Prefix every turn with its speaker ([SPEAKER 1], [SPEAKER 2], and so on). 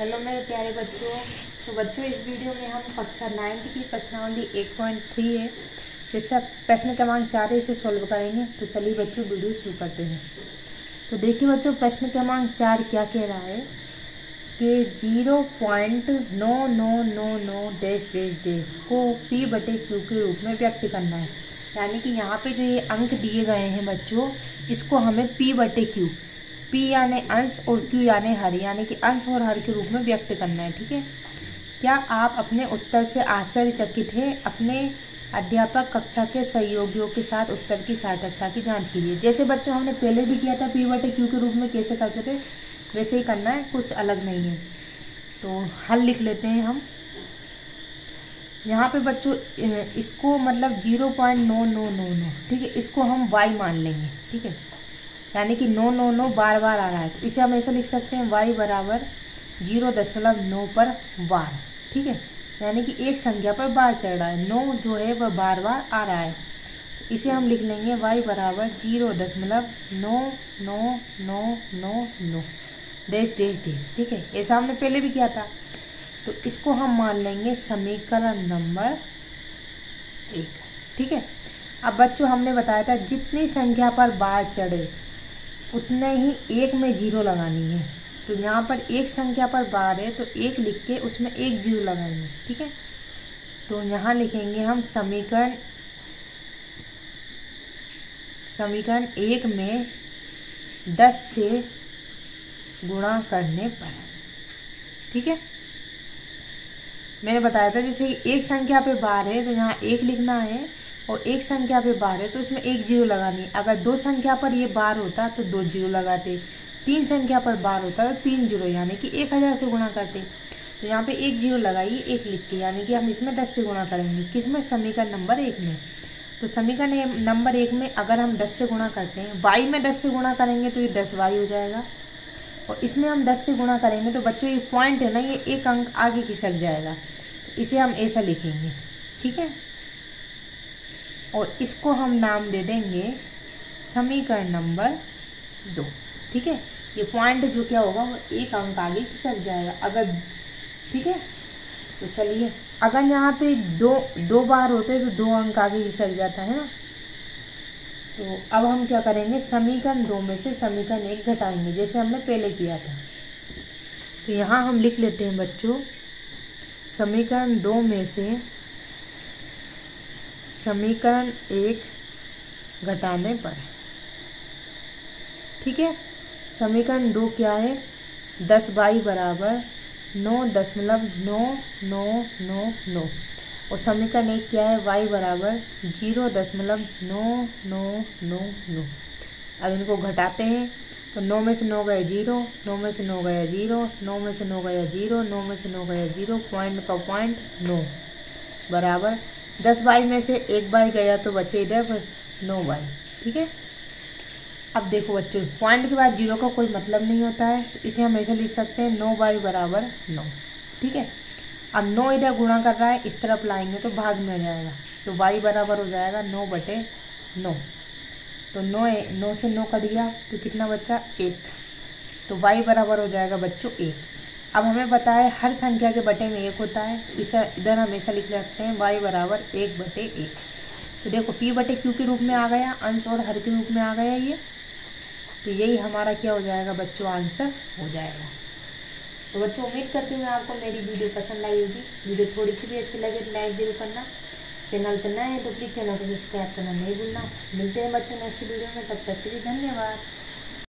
[SPEAKER 1] Hello मेरे प्यारे बच्चों तो बच्चों, इस वीडियो में हम कक्षा नाइन्थ की प्रश्नावली एट पॉइंट थ्री है। जैसे आप प्रश्न क्रमांक चार इसे सॉल्व करेंगे। तो चलिए बच्चों, वीडियो शुरू करते हैं। तो देखिए बच्चों, प्रश्न क्रमांक चार क्या कह रहा है? कि ज़ीरो पॉइंट नौ नौ नौ नौ डैश डैश डैश को पी बटे क्यू के रूप में व्यक्त करना है। यानी कि यहाँ पे जो ये अंक दिए गए हैं बच्चों, इसको हमें पी बटे क्यू पी यानी अंश और क्यू यानी हर, यानी कि अंश और हर के रूप में व्यक्त करना है, ठीक है? क्या आप अपने उत्तर से आश्चर्यचकित हैं? अपने अध्यापक कक्षा के सहयोगियों के साथ उत्तर की सार्थकता की जाँच कीजिए। जैसे बच्चों, हमने पहले भी किया था, पी बटे क्यू के रूप में कैसे करते थे, वैसे ही करना है, कुछ अलग नहीं है। तो हल लिख लेते हैं हम। यहाँ पे बच्चों इसको मतलब ज़ीरो पॉइंट नौ नौ नौ नौ, ठीक है? इसको हम वाई मान लेंगे, ठीक है? यानी कि नौ नौ, नो बार बार आ रहा है। तो इसे हम ऐसा लिख सकते हैं वाई बराबर ज़ीरो दशमलव नौ पर बार। ठीक है? यानी कि एक संख्या पर बार चढ़ रहा है। नौ जो है, वह बार बार आ रहा है। तो इसे हम लिख लेंगे वाई बराबर ज़ीरो दशमलव नौ नौ नौ नौ नौ। डेज़ डेज़ डेज़ ठीक है? ऐसा हमने पहले भी किया था। तो इसको हम मान लेंगे समीकरण नंबर एक। ठीक है? अब बच्चों, हमने बताया था जितनी संख्या पर बार चढ़े उतने ही एक में ज़ीरो लगानी है। तो यहाँ पर एक संख्या पर बार है तो एक लिख के उसमें एक ज़ीरो लगाएँगे, ठीक है? तो यहाँ लिखेंगे हम समीकरण समीकरण एक में दस से गुणा करने पर, ठीक है? मैंने बताया था जैसे एक संख्या पे बार है तो यहाँ एक लिखना है और एक संख्या पे बार है तो इसमें एक ज़ीरो लगानी है। अगर दो संख्या पर ये बार होता तो दो ज़ीरो लगाते। तीन संख्या पर बार होता तो तीन ज़ीरो, यानी कि एक हज़ार से गुणा करते। तो यहाँ पे एक ज़ीरो लगाइए, एक लिख के, यानी कि हम इसमें दस से गुणा करेंगे। किसमें समीकरण नंबर एक में। तो समीकरण नंबर एक में अगर हम दस से गुणा करते हैं, वाई में दस से गुणा करेंगे तो ये दस वाई हो जाएगा। और इसमें हम दस से गुणा करेंगे तो बच्चों, ये पॉइंट है ना, ये एक अंक आगे खिसक जाएगा। इसे हम ऐसा लिखेंगे, ठीक है? और इसको हम नाम दे देंगे समीकरण नंबर दो। ठीक है? ये पॉइंट जो क्या होगा, वो एक अंक आगे खिसक जाएगा। अगर, ठीक है? तो चलिए, अगर यहाँ पे दो दो बार होते तो दो अंक आगे खिसक जाता है ना? तो अब हम क्या करेंगे? समीकरण दो में से समीकरण एक घटाएँगे, जैसे हमने पहले किया था। तो यहाँ हम लिख लेते हैं बच्चों, समीकरण दो में से समीकरण एक घटाने पर ठीक है? समीकरण दो क्या है? दस बाई बराबर नौ दशमलव नौ नौ नौ नौ। और समीकरण एक क्या है? वाई बराबर ज़ीरो दशमलव नौ नौ नौ नौ। अब इनको घटाते हैं। तो नौ में से नौ गया ज़ीरो, नौ में से नौ गया ज़ीरो, नौ में से नौ गया ज़ीरो, नौ में से नौ गया ज़ीरो, पॉइंट का पॉइंट नौ। बराबर दस बाई में से एक बाई गया तो बचे इधर नौ बाई, ठीक है? अब देखो बच्चों पॉइंट के बाद ज़ीरो का कोई मतलब नहीं होता है, इसे हम ऐसे लिख सकते हैं, नौ बाई बराबर नौ, ठीक है? अब नौ इधर गुणा कर रहा है, इस तरफ़ लाएँगे तो भाग में आ जाएगा तो बाई बराबर हो जाएगा नौ बटे नौ तो नौ नौ से नौ कट गया तो कितना बच्चा एक तो वाई बराबर हो जाएगा बच्चों एक। अब हमें पता है हर संख्या के बटे में एक होता है। इसे इधर हमेशा लिख सकते हैं वाई बराबर एक बटे एक। तो देखो पी बटे क्यू के रूप में आ गया, अंश और हर के रूप में आ गया ये। तो यही हमारा क्या हो जाएगा बच्चों? आंसर हो जाएगा। तो बच्चों, उम्मीद करती हूँ आपको मेरी वीडियो पसंद आई होगी। वीडियो थोड़ी सी भी अच्छी लगे तो लाइक ज़रूर करना। चैनल पर नए हैं तो प्लीज़ चैनल को सब्सक्राइब करना नहीं भूलना। मिलते हैं बच्चों नेक्स्ट वीडियो में, तब तक के लिए धन्यवाद।